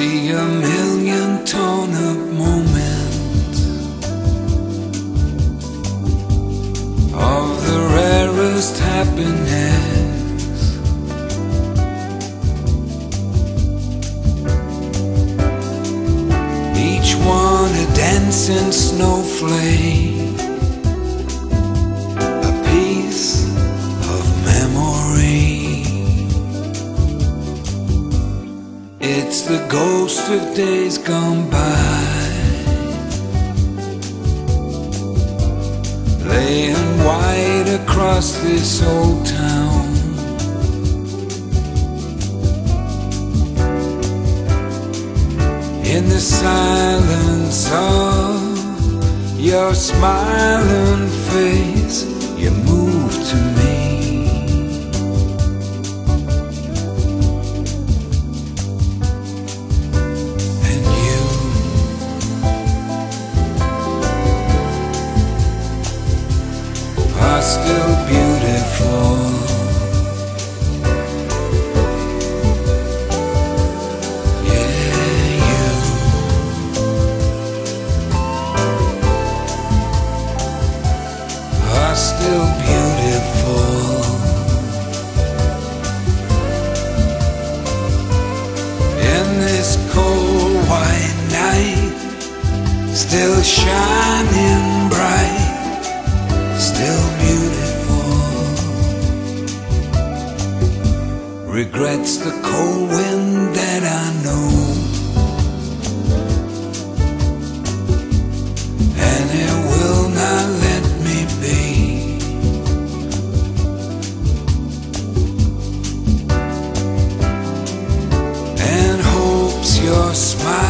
a million torn up moments of the rarest happiness. Each one a dancing snowflake, a piece the ghost of days gone by. Laying wide across this old town. In the silence of your smiling face, you move are still beautiful. Yeah, you are still beautiful. In this cold white night, still shining bright, still regrets the cold wind that I know. And it will not let me be. And hopes your smile.